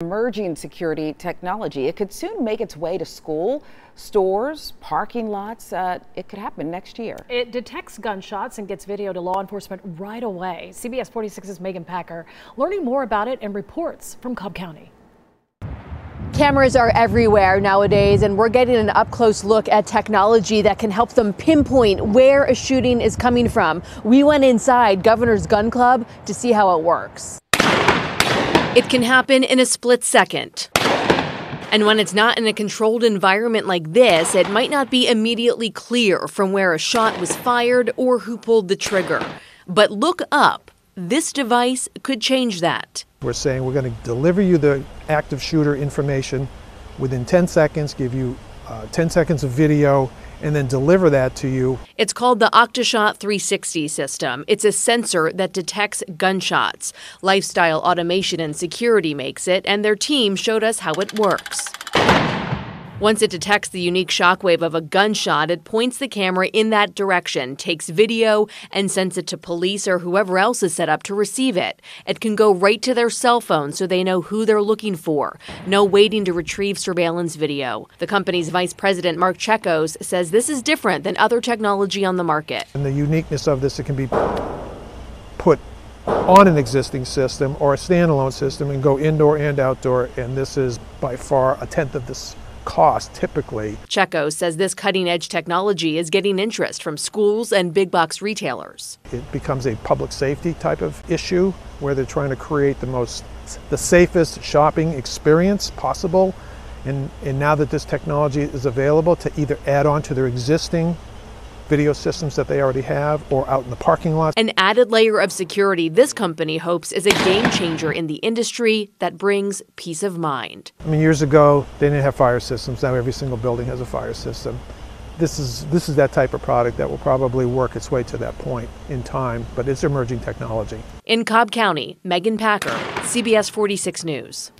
Emerging security technology. It could soon make its way to school, stores, parking lots. Uh, it could happen next year. It detects gunshots and gets video to law enforcement right away. CBS 46's Megan Packer learning more about it and reports from Cobb County. Cameras are everywhere nowadays, and we're getting an up close look at technology that can help them pinpoint where a shooting is coming from. We went inside Governor's Gun Club to see how it works. It can happen in a split second. And when it's not in a controlled environment like this, it might not be immediately clear from where a shot was fired or who pulled the trigger. But look up. This device could change that. We're saying we're going to deliver you the active shooter information within 10 seconds, give you uh, 10 seconds of video, and then deliver that to you. It's called the Octashot 360 system. It's a sensor that detects gunshots. Lifestyle Automation and Security makes it, and their team showed us how it works. Once it detects the unique shockwave of a gunshot, it points the camera in that direction, takes video, and sends it to police or whoever else is set up to receive it. It can go right to their cell phone so they know who they're looking for. No waiting to retrieve surveillance video. The company's vice president, Mark Chekos, says this is different than other technology on the market. And the uniqueness of this, it can be put on an existing system or a standalone system and go indoor and outdoor, and this is by far a tenth of this cost typically. Chekos says this cutting edge technology is getting interest from schools and big box retailers. It becomes a public safety type of issue where they're trying to create the most the safest shopping experience possible. And, and now that this technology is available to either add on to their existing video systems that they already have or out in the parking lot. An added layer of security this company hopes is a game changer in the industry that brings peace of mind. I mean, years ago, they didn't have fire systems. Now every single building has a fire system. This is, this is that type of product that will probably work its way to that point in time, but it's emerging technology. In Cobb County, Megan Packer, CBS 46 News.